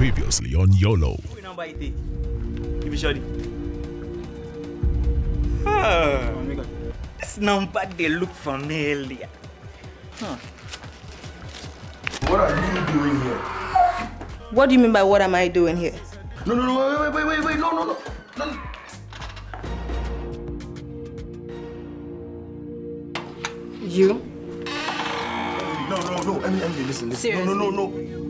Previously on YOLO. Wait, number 80. Give me shorty. Huh. This number they look familiar. What are you doing here? What do you mean by what am I doing here? No, no, no, wait, wait, wait, wait, wait, no, no, no. no. You? No, no, no, Emily, Emily, listen, listen. No, no, no, no.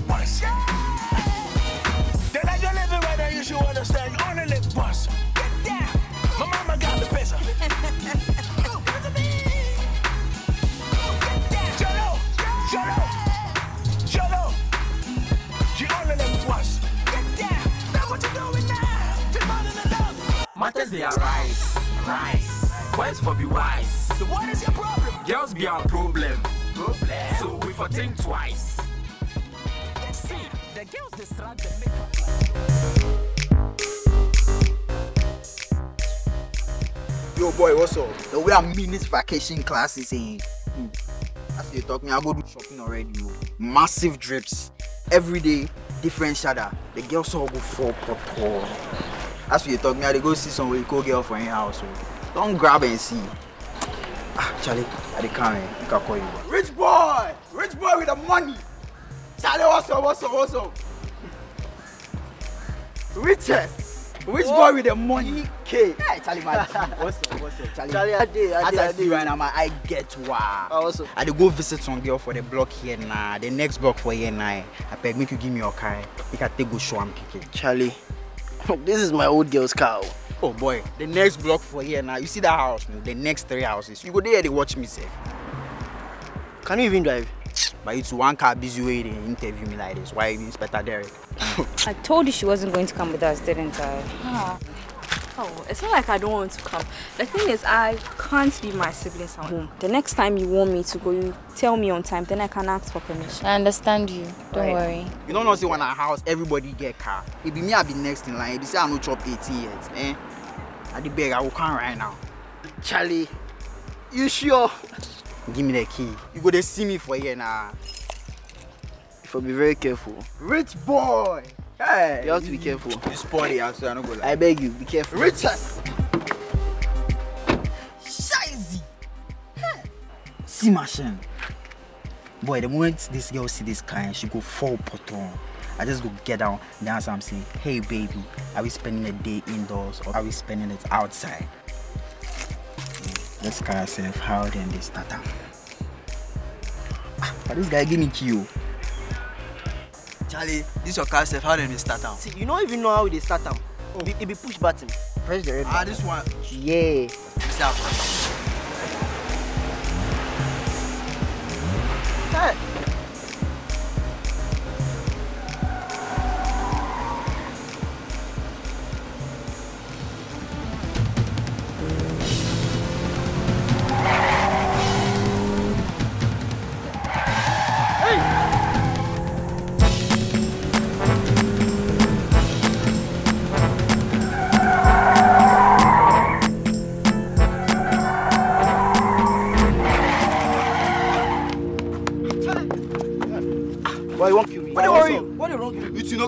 Matters they arise, rise. Boys for be wise. So what is your problem? Girls be our problem. Problem. So we for think twice. Let's See, the girls distract the makeup. Yo, boy, what's up? The way I'm in this vacation class is saying, hmm, as you talk me, I go do shopping already. Yo. Massive drips, every day, different shadow. The girls all go for purple. As you talk me, I dey go see some way cool girl for in house. So don't grab and see. Ah, Charlie, I dey come in. I can call you. Rich boy, rich boy with the money. Charlie, what's up? What's up? What's up? Richest, rich boy with the money. K. Hey, Charlie, man. what's up? What's up, Charlie? Charlie, I did, I As I I see did. right now, my eye get what's up? I dey go visit some girl for the block here now. The next block for here now. I beg make you give me your car. You can take go show am keke. Charlie, this is my old girl's car. oh. Boy, the next block for here now. You see that house? no? The next three houses. You go there, they watch me say. Can you even drive? But it's one car busy way they interview me like this. Why Inspector Derek? I told you she wasn't going to come with us, didn't I? Ah. Oh, it's not like I don't want to come. The thing is, I can't leave my siblings at home. The next time you want me to go, you tell me on time, then I can ask for permission. I understand you. Don't Right. worry. You don't know say when our house everybody get car. It be me I be next in line. If you say I no chop 18 yet, eh? I the beg I will come right now. Charlie, you sure? Give me the key. You go to see me for here now. If I be very careful. Rich boy. Hey. You have to be careful. You spoil the house, so I no go lie. I beg you, be careful. Richest. Shizy. Hey. See machine. Boy, the moment this girl see this kind, she go fall potom. I just go get down, dance and say, hey baby, are we spending the day indoors or are we spending it outside? Let's kind ourselves how then they start am. Ah, but this guy give me key. Charlie, this your car self. How do you start am? See, you don't even know how they start am. Oh. It, be push button. Press the red Ah, button. this one. Yeah. Hey.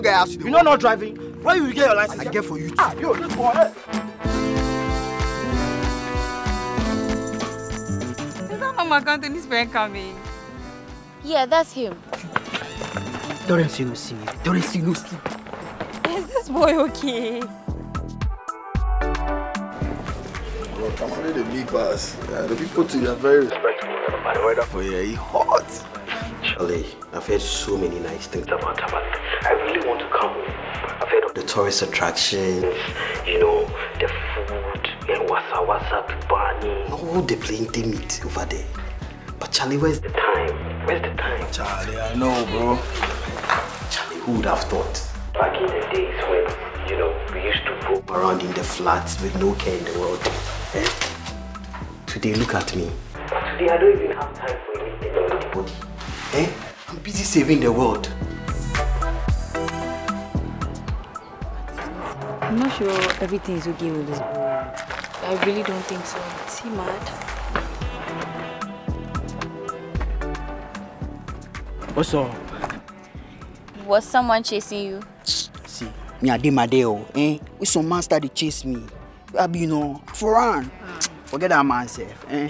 Get ask you. You know not driving. Why you get your license? I get for you. Ah, yo, this boy. eh. Is that not Mark Anthony's friend coming? Yeah, that's him. Don't see no see me. Don't see no see. Is this boy okay? Bro, I'm only the big pass. Yeah, the people too, they're very respectful. But the weather for here, it's hot. Charlie, I've heard so many nice things about Tabak. I really want to come. I've heard of the tourist attractions, you know, the food, and wasa wasa, bani, all the plenty meat over there. But Charlie, where's the time? Where's the time? Charlie, I know, bro. Charlie, who would have thought? Back in the days when, you know, we used to go around in the flats with no care in the world. Eh? Today, look at me. But today, I don't even have time for anything or anybody. Eh? I'm busy saving the world. I'm not sure everything is okay with this boy. I really don't think so. Is he mad? What's up? Was someone chasing you? See, me I did my day, oh, eh? With some man started chase me. I be, you know, for run. Forget that man self, eh?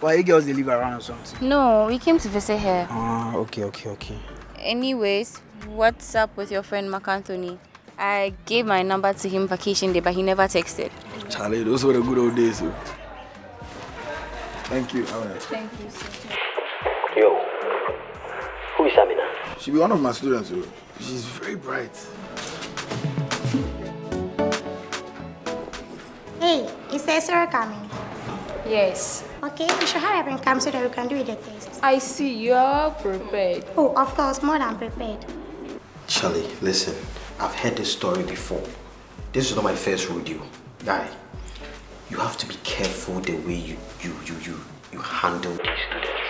Why you girls they live around or something? No, we came to visit her. Ah, okay, okay, okay. Anyways, what's up with your friend Mark Anthony? I gave my number to him vacation day, but he never texted. Charlie, those were the good old days. oh. Thank you. All right. Thank you, sir. Yo, who is Amina? She be one of my students. oh. She's very bright. Hey, is Sarah coming? Yes. Okay, you should hurry up and come so that we can do the test. I see you are prepared. Oh, of course, more than prepared. Charlie, listen. I've heard this story before. This is not my first rodeo. Guy, you have to be careful the way you you you you, you handle these students.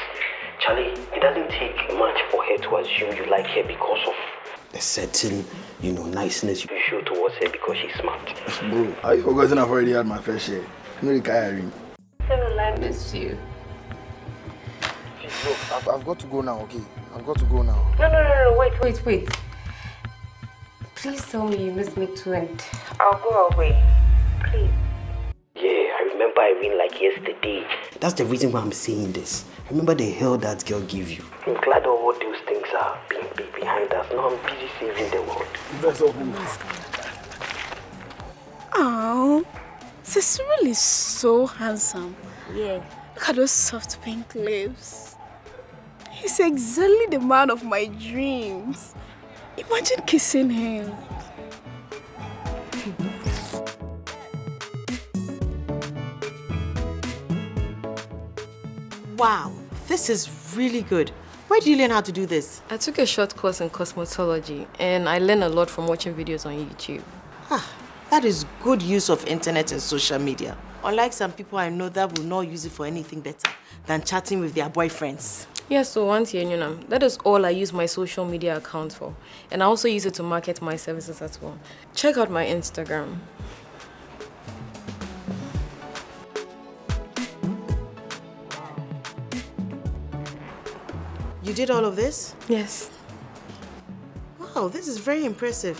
Charlie, it doesn't take much for her to assume you like her because of a certain, you know, niceness you show towards her because she's smart. Bro, are you forgotten I've already had my fair share? You know the car ring. I miss you. Bro, I've, I've got to go now, okay? I've got to go now. No, no, no, no, wait, wait, wait. Please tell me you miss me too and I'll go away. Please. Yeah, I remember I Irene like yesterday. That's the reason why I'm saying this. Remember the hell that girl gave you. I'm glad all those things are being be behind us. Now I'm busy saving the world. Best of Oh, Cecil is so handsome. Yeah. Look at those soft pink lips. He's exactly the man of my dreams. Imagine kissing him. Wow, this is really good. Where did you learn how to do this? I took a short course in cosmetology and I learned a lot from watching videos on YouTube. Ah, that is good use of internet and social media. Unlike some people I know that will not use it for anything better than chatting with their boyfriends. Yes, so once you know, that is all I use my social media account for. And I also use it to market my services as well. Check out my Instagram. You did all of this? Yes. Wow, this is very impressive.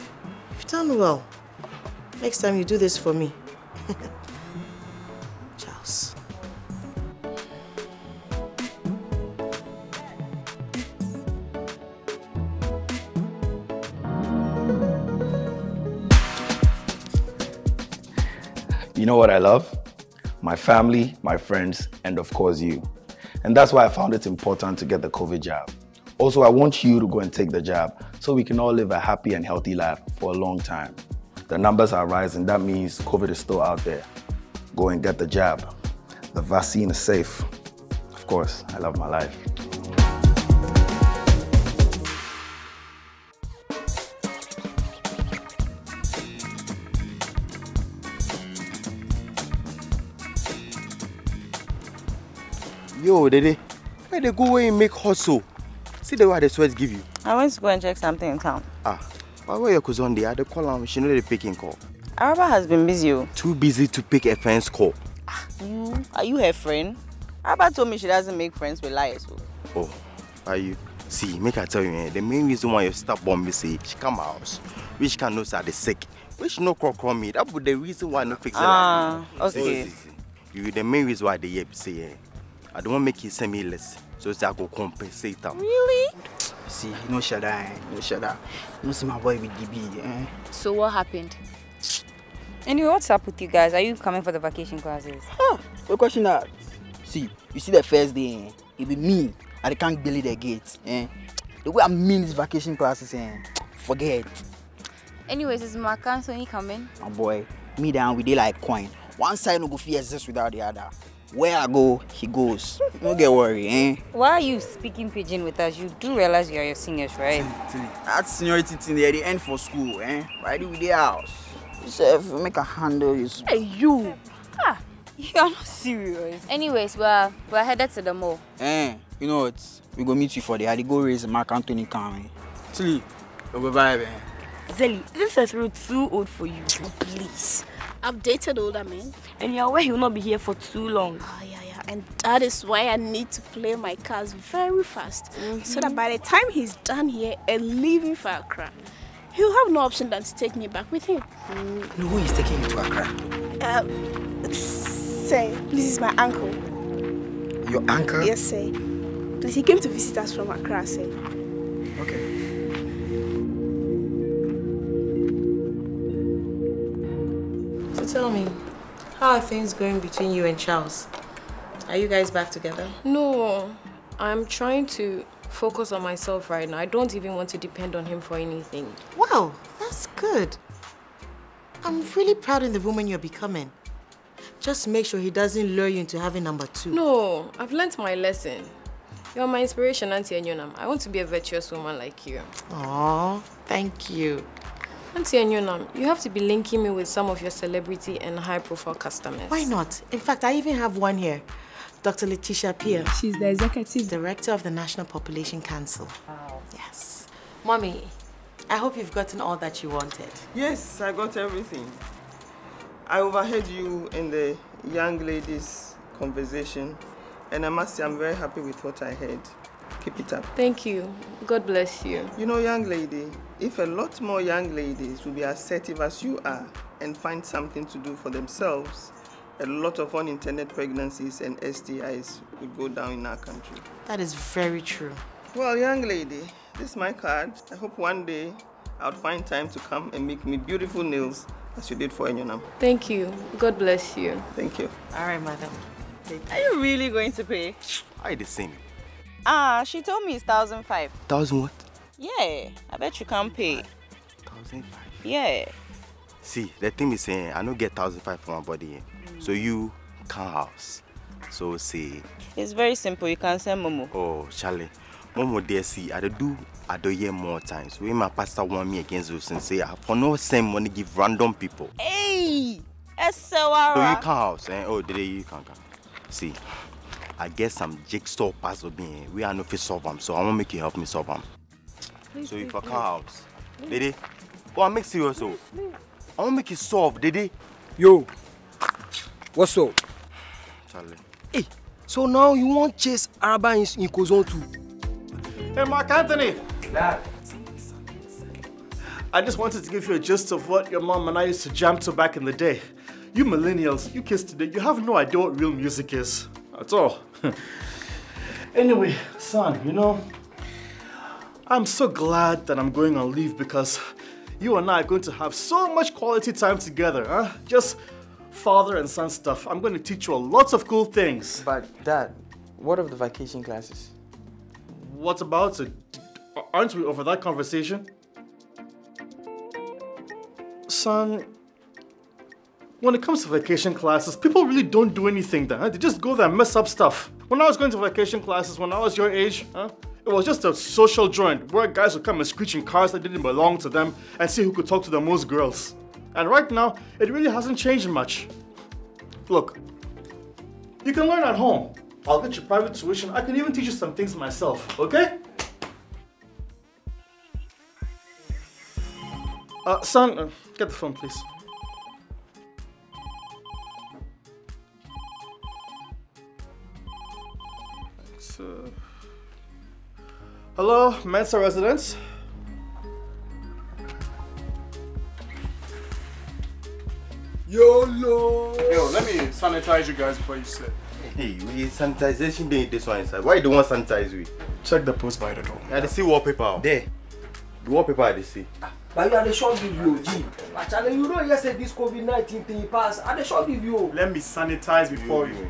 You've done well. Next time you do this for me. Charles. You know what I love? My family, my friends, and of course you. And that's why I found it important to get the COVID jab. Also, I want you to go and take the jab so we can all live a happy and healthy life for a long time. The numbers are rising, that means COVID is still out there. Go and get the jab. The vaccine is safe. Of course, I love my life. Yo, Dede, where they go where you make hustle? See the way the sweat give you. I went to go and check something in town. Ah, why were your cousin there? I dey call am, she know they picking call. Araba has been busy. oh. Too busy to pick a friend's call. You? Are you her friend? Araba told me she doesn't make friends with liars. oh. Oh, are you? See, make I tell you, eh, the main reason why your sister born me say she come house, which can know say the sick, which no call call me. That would the reason why no fix it. Ah, like okay. You the main reason why they me say, eh, I don't want make you send me less, so say I go compensate am. Really? See, no shada, eh? No shada. No see my boy with DB, eh? So what happened? Anyway, what's up with you guys? Are you coming for the vacation classes? Huh? What question that? See, you see the first day, eh? It be me. I dey can't believe the gate, eh? The way I mean these vacation classes, eh? Forget. Anyways, is Mark Anthony coming? My boy, me down we dey like coin. One side no go fit exist without the other. Where I go, he goes. No get worry, eh? Why are you speaking pidgin with us? You do realize you are your seniors, right? That seniority thing there, they end for school, eh? Why do we dey house? Sef, make a handle you. Hey, you. Ah, you are not serious. Anyways, we're, we're headed to the mall. Eh, you know what? We go meet you for the I dey go raise Mark Anthony County. Tilly, we go vibe. Eh? Zelly, this is real too old for you. Please. I've dated older men. And you're aware he will not be here for too long. Oh, yeah, yeah. And that is why I need to play my cards very fast. So that mm-hmm. by the time he's done here and leaving for Accra, he'll have no option than to take me back with him. No, who is taking you to Accra? Uh, say, this is my uncle. Your uncle? Yes, say. Please, he came to visit us from Accra, say. Tell me, how are things going between you and Charles? Are you guys back together? No, I'm trying to focus on myself right now. I don't even want to depend on him for anything. Wow, that's good. I'm really proud in the woman you're becoming. Just make sure he doesn't lure you into having number two. No, I've learnt my lesson. You're my inspiration, Auntie Enyonam. I want to be a virtuous woman like you. Aw, thank you. Auntie Enyonam, you have to be linking me with some of your celebrity and high-profile customers. Why not? In fact, I even have one here. Dr. Letitia Pierre. She's the executive director of the National Population Council. Wow. Yes. Mommy, I hope you've gotten all that you wanted. Yes, I got everything. I overheard you in the young lady's conversation, and I must say I'm very happy with what I heard. Keep it up. Thank you. God bless you. You know, young lady, if a lot more young ladies will be assertive as you are and find something to do for themselves, a lot of unintended pregnancies and STIs would go down in our country. That is very true. Well, young lady, this is my card. I hope one day I'll find time to come and make me beautiful nails as you did for Enyonam. Thank you. God bless you. Thank you. All right, madam. Are you really going to pay? I the same. Ah, she told me it's thousand five. Thousand what? Yeah, I bet you can't pay. Thousand five. Yeah. See, the thing is saying I don't get thousand five for my body. Mm. So you can house. So say. It's very simple. You can send Momo. Oh, Charlie. Momo there see I do I do hear more times. When my pastor want me against those and say I for no send money give random people. Hey, So Esewara. you can house, eh? Oh, did you can come. See, I get some jigsaw puzzle being. We are no fit solve them, so I want make you help me solve them. So if I can house, Dede, oh, I make serious oh. I want make it solve, Dede. Yo, what's up? Charlie. Hey, so now you want chase Araba in, in Kozon too? Hey, Mark Anthony. Dad. I just wanted to give you a gist of what your mom and I used to jam to back in the day. You millennials, you kids today, you have no idea what real music is. At all. anyway, son, you know, I'm so glad that I'm going on leave because you and I are going to have so much quality time together, huh? Just father and son stuff. I'm going to teach you a lot of cool things. But dad, what of the vacation classes? What about it? Aren't we over that conversation? Son, when it comes to vacation classes, people really don't do anything there. Huh? They just go there and mess up stuff. When I was going to vacation classes, when I was your age, huh? It was just a social joint where guys would come and screech in cars that didn't belong to them and see who could talk to the most girls. And right now, it really hasn't changed much. Look, you can learn at home. I'll get you private tuition. I can even teach you some things myself, okay? Uh, son, uh, get the phone, please. Hello, Mensa residence. YOLO! Yo, let me sanitize you guys before you sit. Hey, we sanitization day this one inside. Why don't want sanitize we? Check the post by the door. I dey see wallpaper. There. The wallpaper I dey see. Ah, but you are the short give you, G. Actually, you know, you said this COVID 19 thing pass. I the short give you. Let me sanitize before you.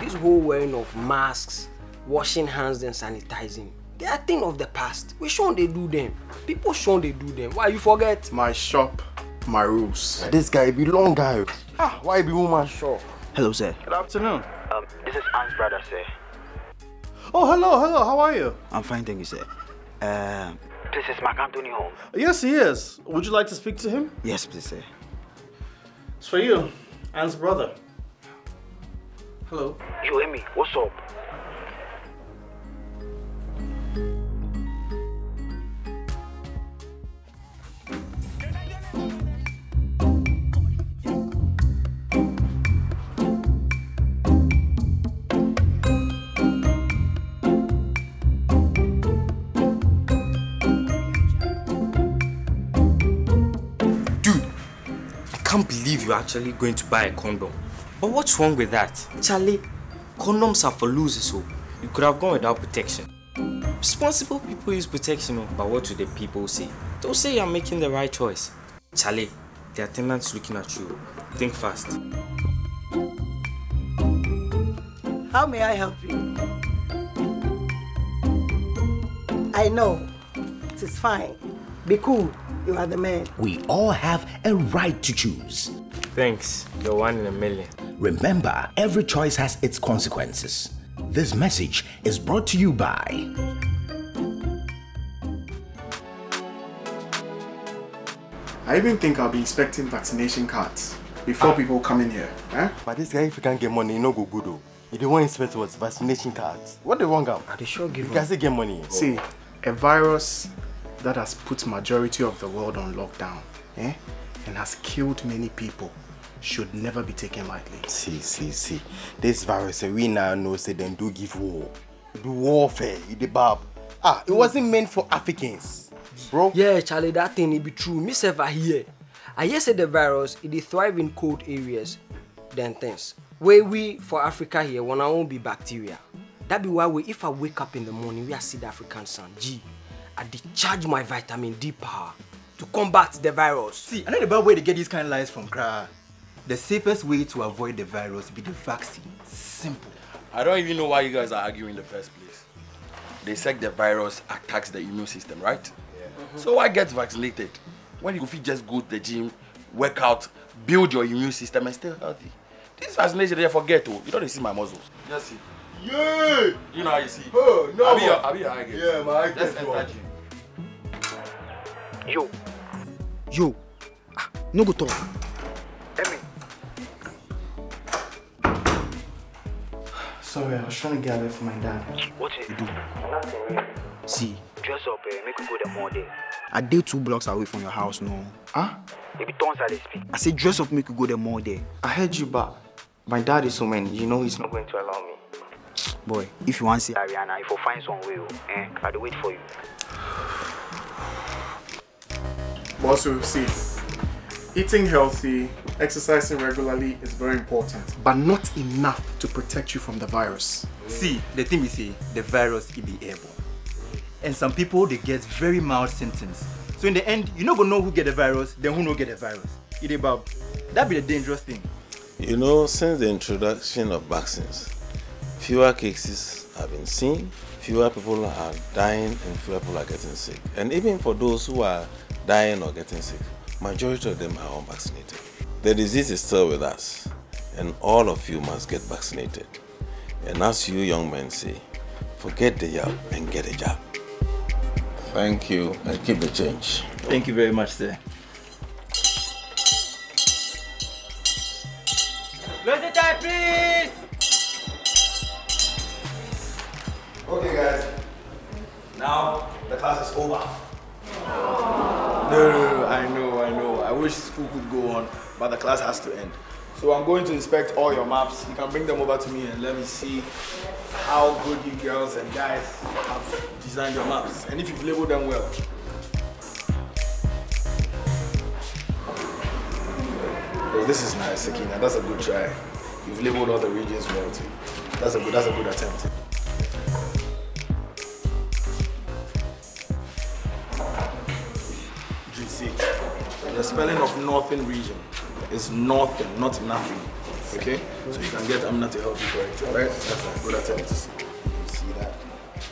This whole wearing of masks, washing hands, and sanitizing, they are thing of the past. We shouldn't they do them. People shouldn't they do them. Why you forget? My shop, my rules. This guy be long guy. Ah, why be woman shop? Hello, sir. Good afternoon. Um, this is Anne's brother, sir. Oh, hello, hello. How are you? I'm fine, thank you, sir. Uh, Please, is Mark Anthony home? Yes, he is. Would you like to speak to him? Yes, please, sir. It's for you, Anne's brother. Hello. Yo, Amy, what's up? Dude, I can't believe you're actually going to buy a condom. But what's wrong with that? Charlie, condoms are for losers, so you could have gone without protection. Responsible people use protection, oh, but what do the people say? They'll say you're making the right choice. Charlie, the attendant's looking at you. Think fast. How may I help you? I know. It is fine. Be cool. You are the man. We all have a right to choose. Thanks. You're one in a million. Remember, every choice has its consequences. This message is brought to you by I even think I'll be inspecting vaccination cards before people come in here. Eh? But this guy, if he can't get money, he no go good though. He don't want to inspect what vaccination cards. What they want am? Are they sure give You can still get money. See, a virus that has put majority of the world on lockdown eh, and has killed many people should never be taken lightly. See, see, see. This virus, eh, we now know say them do give war. Do warfare, in the bab. Ah, it wasn't meant for Africans. Bro. Yeah, Charlie, that thing it be true. Me self I hear. I hear say the virus it dey thrive in cold areas then things. Where we for Africa here wanna won't be bacteria. That be why we if I wake up in the morning we are see the African sun. G. I discharge my vitamin D power to combat the virus. See, I know the bad way to get these kind of lies from cry. The safest way to avoid the virus be the vaccine. Simple. I don't even know why you guys are arguing in the first place. They said the virus attacks the immune system, right? Yeah. So why get vaccinated? When you fit just go to the gym, work out, build your immune system and stay healthy. This vaccination they forget oh. You don't see my muscles. Just see. Yeah! You know how you see. Oh, no, Abi your, man. Abi your eye get. Yeah, my eye Let's get enter gym. Yo. Yo. Ah, no go talk. Amy. Sorry, I was trying to get away from my dad. What did you do? Nothing. See, Dress up, eh? Make we go the mall there. I did two blocks away from your house, no. Huh? It be tons I dey speak. I say dress up, make we go the mall there. I heard you, but my dad is so man. You know he's not going to allow me. Boy, if you want to see Ariana, if you find some way, eh, I'll wait for you. But also, see, eating healthy, exercising regularly is very important, but not enough to protect you from the virus. See, the thing is, say, the virus it be airborne. And some people, they get very mild symptoms. So in the end, you not gonna know who get the virus, then who no get the virus. It about that be the dangerous thing. You know, since the introduction of vaccines, fewer cases have been seen, fewer people are dying, and fewer people are getting sick. And even for those who are dying or getting sick, majority of them are unvaccinated. The disease is still with us, and all of you must get vaccinated. And as you young men say, forget the job and get a job. Thank you, and keep the change. Thank you very much, sir. Close the time, please. Okay, guys. Now the class is over. No, no, no, I know, I know. I wish school could go on, but the class has to end. So I'm going to inspect all your maps. You can bring them over to me and let me see how good you girls and guys have designed your maps and if you've labeled them well. Oh, this is nice, Sakina. That's a good try. You've labeled all the regions well too. That's a good. That's a good attempt. GC. The spelling of northern region is nothing, not nothing. Okay? So you can get Amina to help you correct it, right? That's a good attempt. You see that?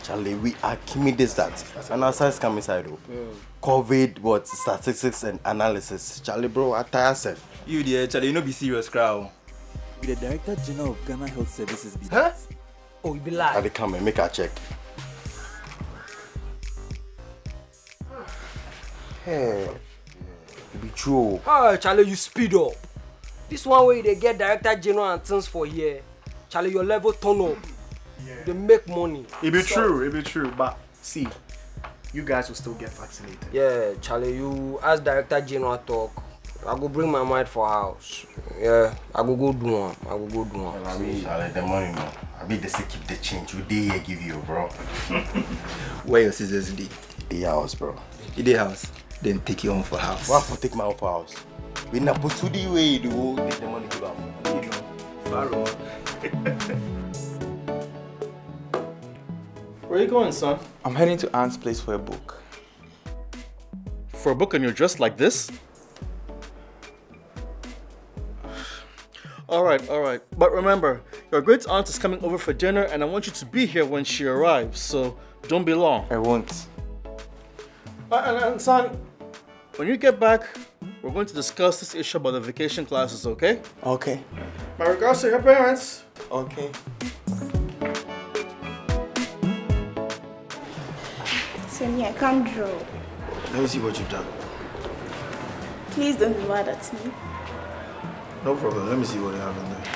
Charlie, we are Kimi this that. And our science come inside though. COVID, what statistics and analysis. Charlie, bro, I tire self. You there, Charlie, you know be serious crowd. Be the Director General of Ghana Health Services. Be Huh? Oh, you be I lying. dey come and make a check. Hey, it be true. Oh, Charlie, you speed up. This one way they get director general and things for here. Charlie, your level turn up. They make money. It be So- true, it be true. But see, you guys will still get vaccinated. Yeah, Charlie, you as director general talk. I go bring my mind for house. Yeah, I go go do one. I go go do one. I mean, I like the money, man. I mean, they say keep the change. We day here give you, bro. Where your scissors dey? The house, bro. In the house. Then take you home for house. What for take my own for house? We na put to the way you do. Take the money give am. You know, Where you going, son? I'm heading to Aunt's place for a book. For a book and you're dressed like this? Alright, alright. But remember, your great aunt is coming over for dinner and I want you to be here when she arrives, so don't be long. I won't. And, and son, when you get back, we're going to discuss this issue about the vacation classes, okay? Okay. My regards to your parents. Okay. So me, I can't draw. Let me see what you've done. Please don't be mad at me. No problem. Let me see what you have in there.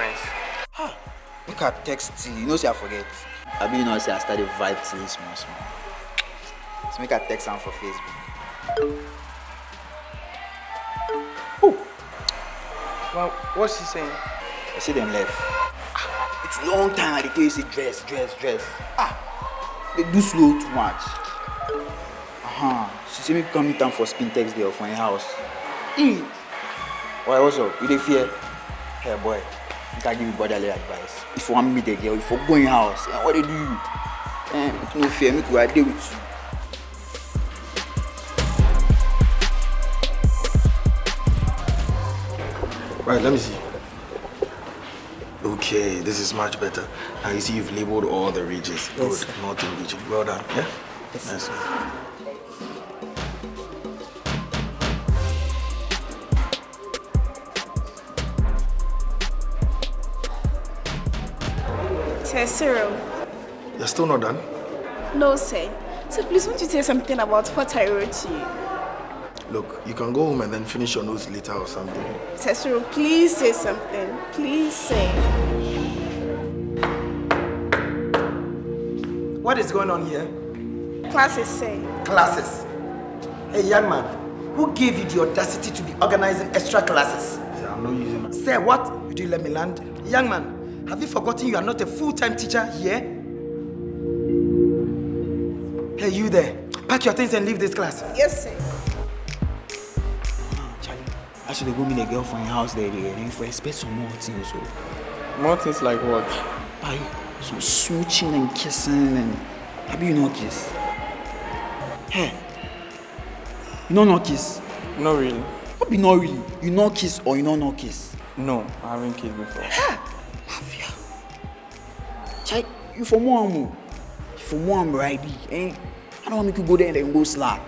Friends. Look at text till you know say I forget. I mean you know say I started vibe till small small. So make I text am for Facebook. Well, what's she saying? I see them left. Ah, It's long time I tell you say dress, dress, dress. Ah, they do slow too much. Uh-huh. She say make come meet am for spin text there for her house. Mm. Why what's up? You dey fear? Hey boy, you can give you brotherly advice. If you want meet a girl, if you go in house, eh, what they do you? Eh, make no fear, make we I dey with you. Right, let me see. Okay, this is much better. Now you see you've labeled all the regions. Yes. Good, northern region. Well done. Yeah? Nice. Cyril. You're still not done? No, sir. So please, won't you say something about what I wrote to you? Look, you can go home and then finish your notes later or something. Sir Cyril, please say something. Please say. What is going on here? Classes say. Classes. Hey, young man, who gave you the audacity to be organizing extra classes? I'm not using my... Say what? You didn't let me land. Young man, have you forgotten you are not a full-time teacher here? Hey, you there. Pack your things and leave this class. Yes, sir. Ah, Charlie, I should go meet a girl from your house there, there and if we expect some more things. So. More things like what? Bye. Some smooching and kissing and have you not kiss? Hey. You know not kiss? Not really. What be not really? You know kiss or you know not kiss? No, I haven't kissed before. Ah! Chai, you for more amo. You for more amo ready. Eh? I don't want make you go there and then go slack.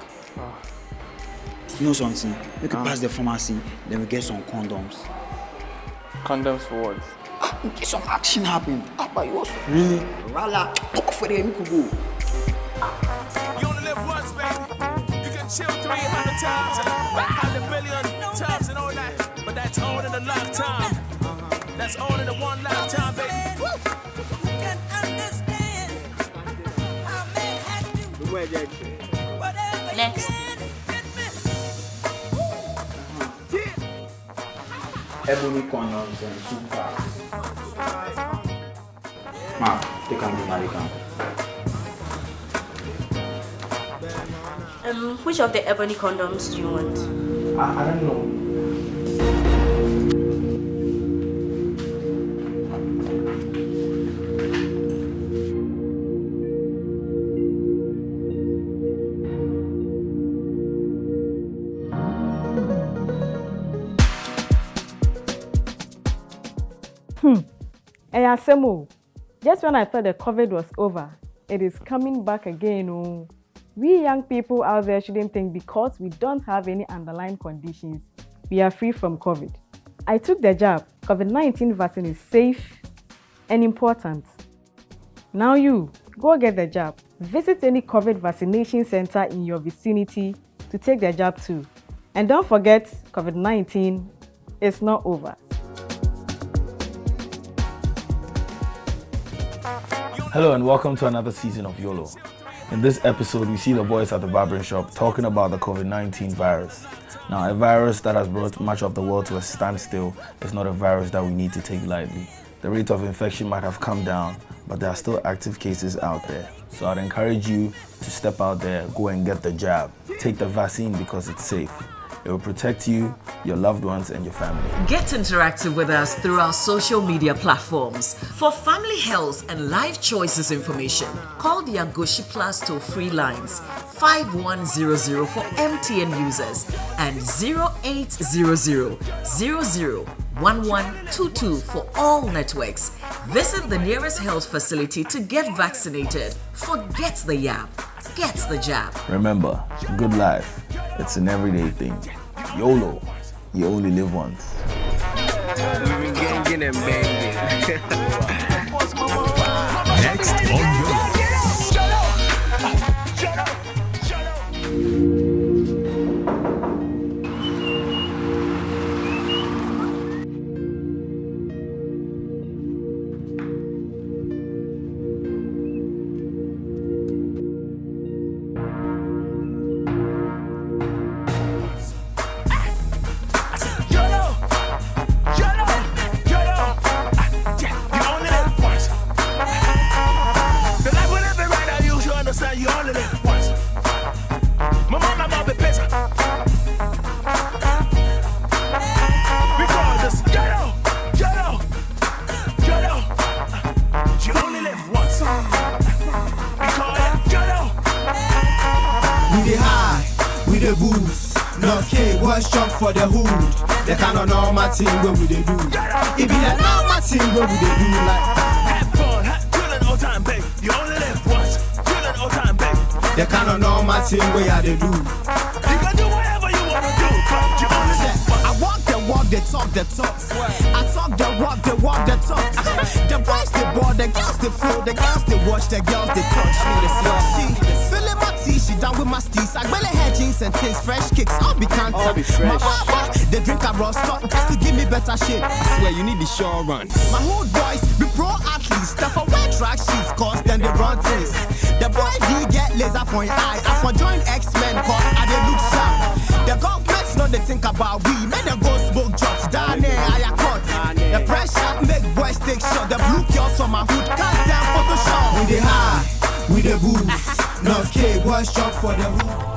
You know something? We could pass the pharmacy, then we get some condoms. Condoms for what? Ah, in case some action happen. Ah, but you also. Really? Rala, talk for them, we could go. You only live once, baby. You can chill 300 times, 100 billion times and all that. But that's all in a lifetime. That's all in a one lifetime, Next. Ebony condoms and two packs. Ma, they can be married. Um, which of the ebony condoms do you want? I, I don't know. Asẹ́mu just when I thought the COVID was over, it is coming back again. Oh. We young people out there shouldn't think because we don't have any underlying conditions, we are free from COVID. I took the jab. COVID 19 vaccine is safe and important. Now, you go get the jab. Visit any COVID vaccination center in your vicinity to take the jab too. And don't forget, COVID 19 is not over. Hello and welcome to another season of YOLO. In this episode, we see the boys at the barbering shop talking about the COVID 19 virus. Now, a virus that has brought much of the world to a standstill is not a virus that we need to take lightly. The rate of infection might have come down, but there are still active cases out there. So I'd encourage you to step out there, go and get the jab. Take the vaccine because it's safe. It will protect you, your loved ones, and your family. Get interactive with us through our social media platforms. For family health and life choices information, call the Agoshi Plus toll free lines 5100 for MTN users and 0800 001122 for all networks. Visit the nearest health facility to get vaccinated. Forget the yap. Get the jab. Remember, good life, it's an everyday thing. YOLO, you only live once. We've been ganging and banging. Next on YOLO. The talk. I talk the walk, they walk the talk. The boys they ball, the girls they flow, the girls they watch, the girls they touch. See, feeling my tea, she down with my steez. I really had jeans and things, fresh kicks, I'll be cancer. All be My fresh. papa, they drink a raw stock just to give me better shit. I swear you need the sure run. My hood boys be pro athletes, stuff for wear track sheets, cause then they run things. The boy D get laser for your eye. I for join X-Men, cause I they look sharp. The governments know they think about we. Make them go smoke drugs down there, I caught. The pressure make boys take shot. The blue girls from my hood can't down Photoshop. We the high, we the boost. North K, one shot for the hood.